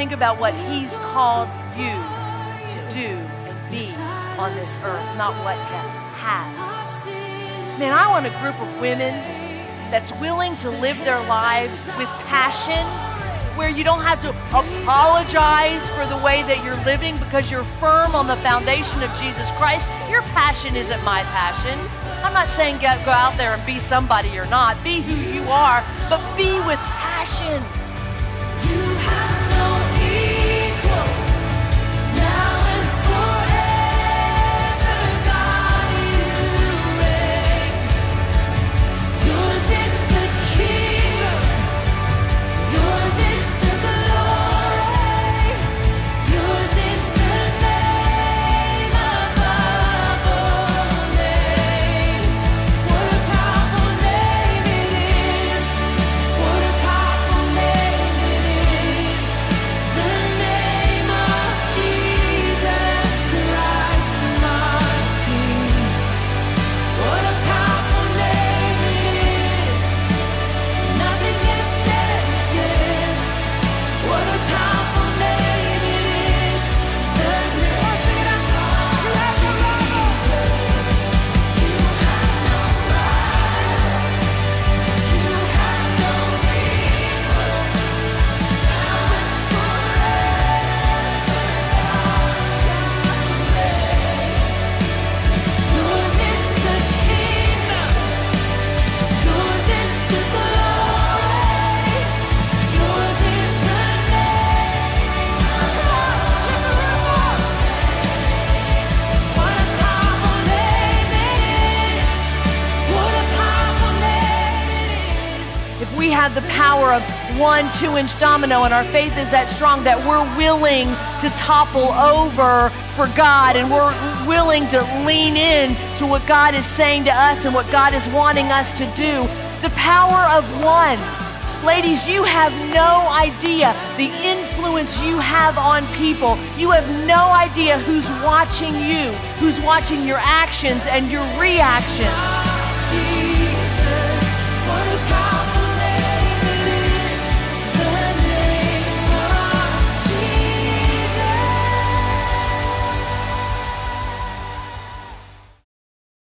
think about what He's called you to do and be on this earth, not what to have. Man, I want a group of women that's willing to live their lives with passion where you don't have to apologize for the way that you're living because you're firm on the foundation of Jesus Christ. Your passion isn't my passion. I'm not saying go, out there and be somebody you're not. Be who you are, but be with passion. Have the power of one two inch domino, and our faith is that strong that we're willing to topple over for God and we're willing to lean in to what God is saying to us and what God is wanting us to do. The power of one. Ladies, you have no idea the influence you have on people. You have no idea who's watching you, who's watching your actions and your reactions.